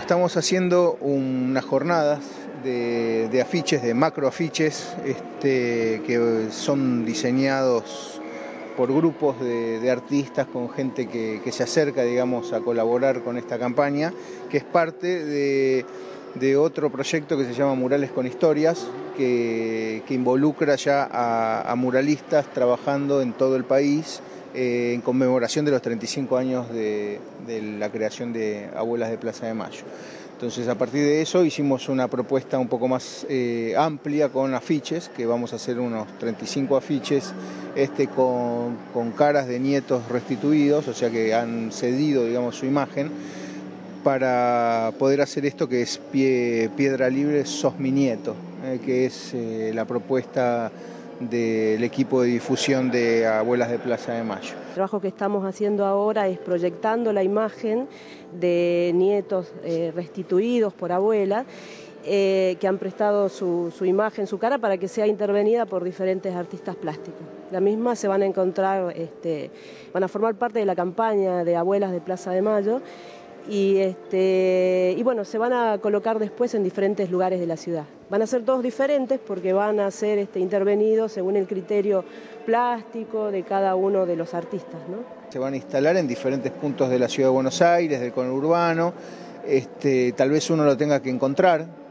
Estamos haciendo unas jornadas de, de afiches, de macro afiches, este, que son diseñados por grupos de, artistas, con gente que, se acerca, digamos, a colaborar con esta campaña, que es parte de, otro proyecto que se llama Murales con Historias, que, involucra ya a muralistas trabajando en todo el país eh, en conmemoración de los 35 años de, la creación de Abuelas de Plaza de Mayo. Entonces a partir de eso hicimos una propuesta un poco más eh, amplia con afiches, que vamos a hacer unos 35 afiches este, con, caras de nietos restituidos, o sea que han cedido digamos, su imagen, para poder hacer esto que es pie, Piedra Libre Sos mi nieto, eh, que es la propuesta del equipo de difusión de Abuelas de Plaza de Mayo. El trabajo que estamos haciendo ahora es proyectando la imagen de nietos eh, restituidos por abuelas eh, que han prestado su, imagen, su cara, para que sea intervenida por diferentes artistas plásticos. La misma se van a encontrar, este, van a formar parte de la campaña de Abuelas de Plaza de Mayo y, este, y bueno, se van a colocar después en diferentes lugares de la ciudad. Van a ser todos diferentes porque van a ser este, intervenidos según el criterio plástico de cada uno de los artistas. ¿no? Se van a instalar en diferentes puntos de la ciudad de Buenos Aires, del conurbano, este, tal vez uno lo tenga que encontrar,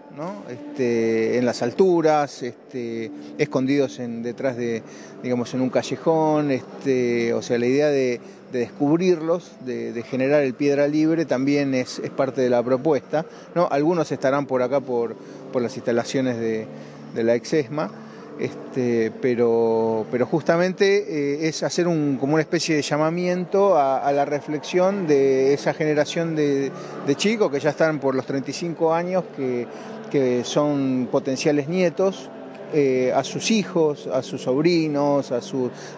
este, en las alturas, este, escondidos en, detrás de, digamos, en un callejón, este, o sea, la idea de, descubrirlos, de, generar el piedra libre también es, parte de la propuesta, ¿no? Algunos estarán por acá por, las instalaciones de, la Exesma, este, pero, pero justamente eh, es hacer un, como una especie de llamamiento a, la reflexión de esa generación de, chicos que ya están por los 35 años, que que son potenciales nietos, eh, a sus hijos, a sus sobrinos, a,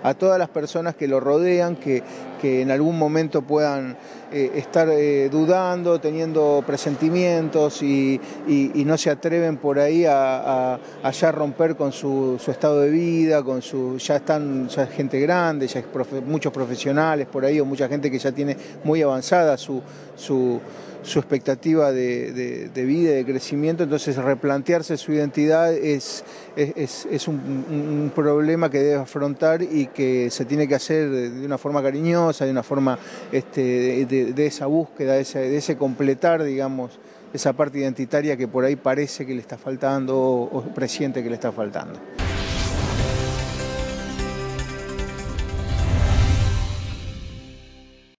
a todas las personas que lo rodean, que, que en algún momento puedan eh, estar eh, dudando, teniendo presentimientos y, no se atreven por ahí a, ya romper con su, estado de vida, con su ya están ya gente grande, ya muchos profesionales por ahí o mucha gente que ya tiene muy avanzada su, su su expectativa de, vida y de crecimiento, entonces replantearse su identidad es, es, un, problema que debe afrontar y que se tiene que hacer de una forma cariñosa, de una forma este, de, esa búsqueda, de ese, de ese completar, digamos, esa parte identitaria que por ahí parece que le está faltando o presiente que le está faltando.